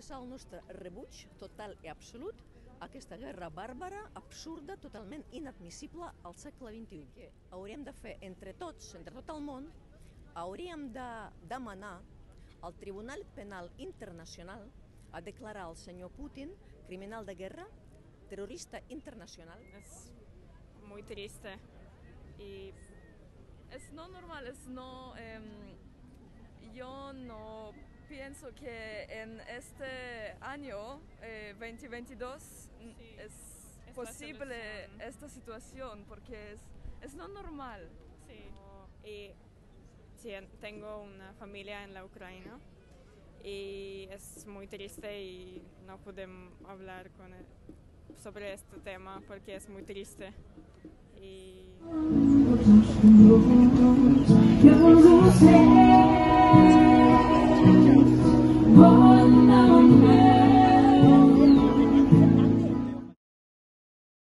expressar el nostre rebuig total i absolut a aquesta guerra bàrbara, absurda, totalment inadmissible al segle XXI. Que hauríem de fer entre tots, entre tot el món, hauríem de demanar al Tribunal Penal Internacional a declarar el senyor Putin criminal de guerra, terrorista internacional. És molt triste. No normal, es no... em, yo no pienso que en este año, eh, 2022, n- Sí, es, posible solución. esta situación porque es, es no normal. Sí. Y sí, tengo una familia en la Ucrania y es muy triste y no podemos hablar con él sobre este tema porque es muy triste. Y Eu não sei.